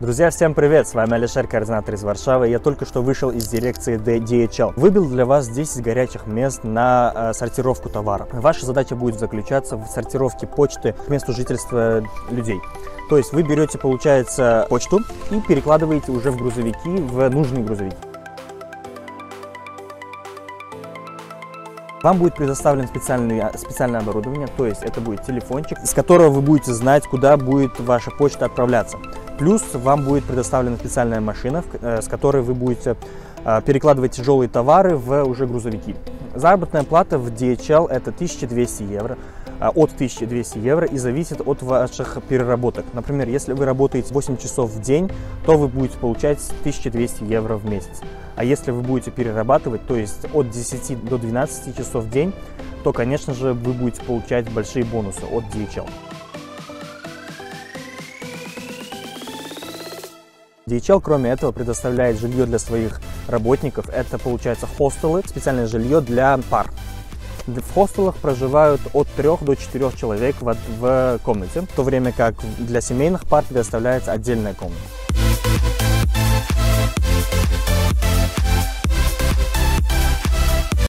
Друзья, всем привет! С вами Алишер, координатор из Варшавы. Я только что вышел из дирекции DHL. Выбил для вас 10 горячих мест на э, сортировку товара. Ваша задача будет заключаться в сортировке почты к месту жительства людей. То есть вы берете, получается, почту и перекладываете уже в грузовики, в нужные грузовики. Вам будет предоставлено специальное, специальное оборудование, то есть это будет телефончик, с которого вы будете знать, куда будет ваша почта отправляться. Плюс вам будет предоставлена специальная машина, э, с которой вы будете э, перекладывать тяжелые товары в уже грузовики. Заработная плата в DHL это 1200 евро, э, от 1200 евро и зависит от ваших переработок. Например, если вы работаете 8 часов в день, то вы будете получать 1200 евро в месяц. А если вы будете перерабатывать, то есть от 10 до 12 часов в день, то, конечно же, вы будете получать большие бонусы от DHL. DHL, кроме этого, предоставляет жилье для своих работников. Это, получается, хостелы, специальное жилье для пар. В хостелах проживают от 3 до 4 человек в, в комнате, в то время как для семейных пар предоставляется отдельная комната.